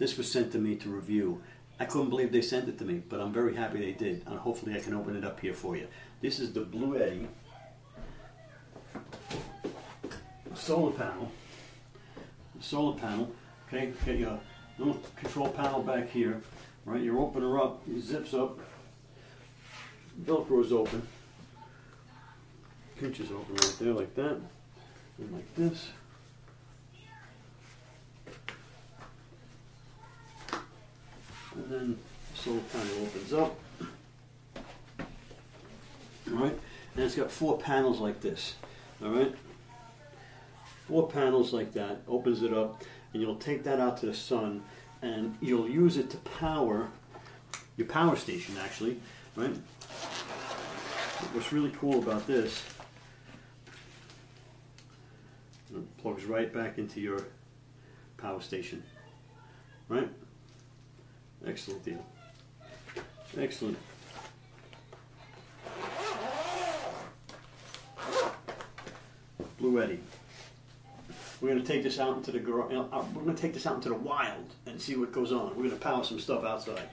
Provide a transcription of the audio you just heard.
This was sent to me to review. I couldn't believe they sent it to me, but I'm very happy they did, and hopefully I can open it up here for you. This is the Bluetti solar panel. The solar panel, okay, get your little control panel back here, right? You open her up, it zips up, Velcro's open, pinches open right there like that, and like this. And then the solar panel opens up. All right, and it's got four panels like this. All right, four panels like that. Opens it up, and you'll take that out to the sun, and you'll use it to power your power station. Actually, right. What's really cool about this? Plugs right back into your power station. Right? Excellent deal. Excellent. Bluetti. We're going to take this out into the. We're going to take this out into the wild and see what goes on. We're going to power some stuff outside.